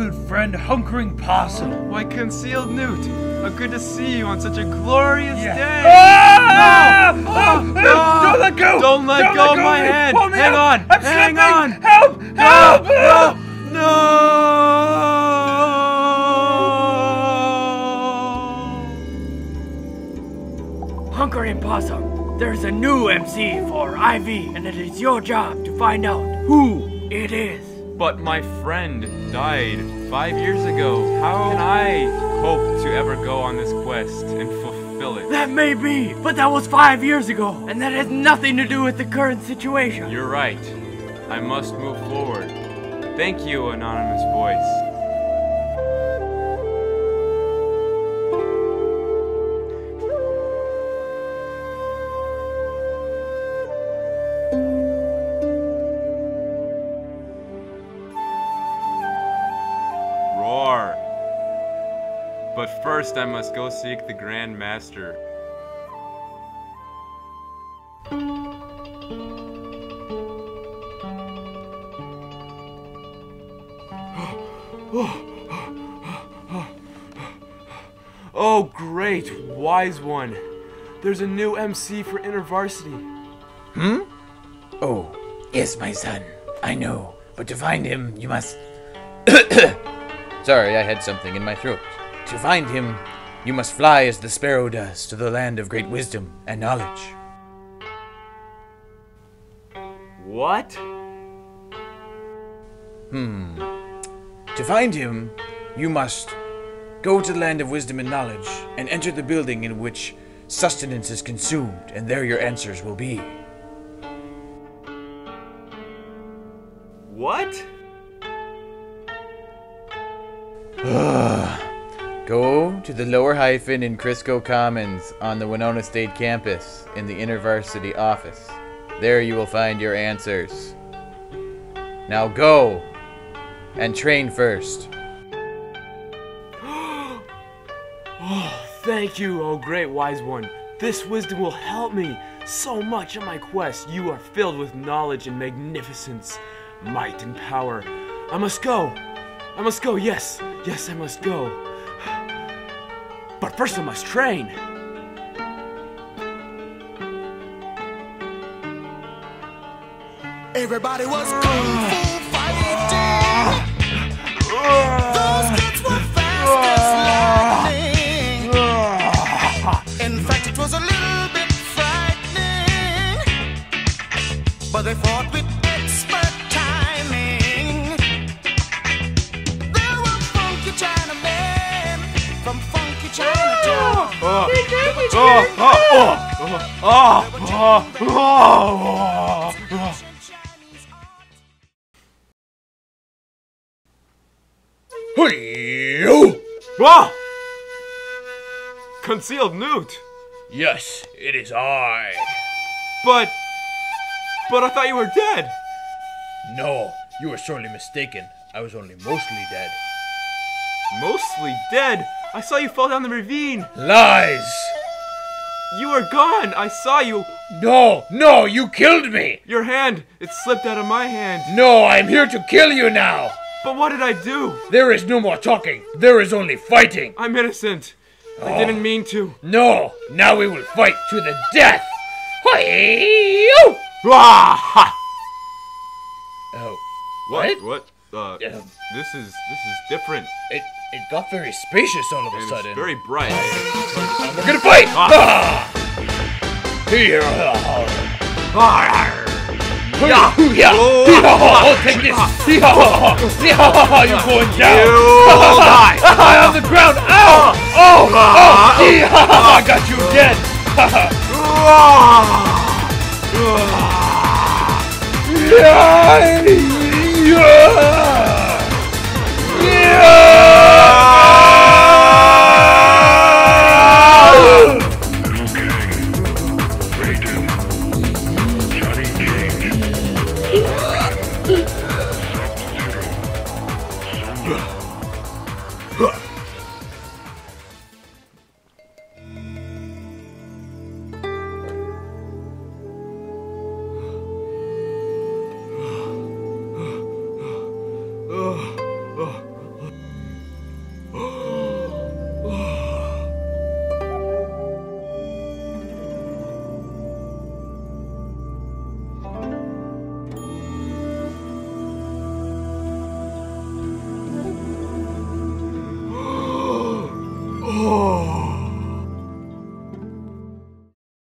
my good friend Hunkering Possum. Why, concealed Newt. How good to see you on such a glorious Yeah. day. Ah! No! Ah! No! Don't let go! Don't let go of my me! hand! Pull me Hang up! on! I'm Hang slipping! on! Help! Help! No! No! Hunkering Possum, there's a new MC for Ivy, and it is your job to find out who it is. But my friend died five years ago. How can I hope to ever go on this quest and fulfill it? That may be, but that was five years ago, and that has nothing to do with the current situation. You're right. I must move forward. Thank you, anonymous voice. But first, I must go seek the Grand Master. Oh, great, wise one. There's a new MC for InterVarsity. Hmm? Oh, yes, my son. I know. But to find him, you must. Sorry, I had something in my throat. To find him, you must fly as the sparrow does to the land of great wisdom and knowledge. What? Hmm. To find him, you must go to the land of wisdom and knowledge and enter the building in which sustenance is consumed, and there your answers will be. What? Go to the lower hyphen in Kryzsko Commons on the Winona State campus in the InterVarsity office. There you will find your answers. Now go and train first. oh, Thank you, oh great wise one. This wisdom will help me so much on my quest. You are filled with knowledge and magnificence, might and power. I must go. I must go, yes. Yes, I must go. But first I must train. Everybody was kung fu Ah! Concealed Newt! Yes, it is I. But. But I thought you were dead! No, you are sorely mistaken. I was only mostly dead. Mostly dead? I saw you fall down the ravine! Lies! You are gone! I saw you! No, no, you killed me! Your hand! It slipped out of my hand! No, I'm here to kill you now! But what did I do? There is no more talking. There is only fighting. I'm innocent! I didn't mean to. No, now we will fight to the death. Hi-yo! Ah! Oh, What? What? Uh, this is this is different. it it got very spacious all of a And sudden. it's very bright. And we're gonna fight. Ah. Ah. Here. Ah! Yeah, yeah. Oh, take this. Yeah, yeah, you're going down. You die! Ah, on the ground. Ow! Oh, oh, I got you dead. Ah! Yeah,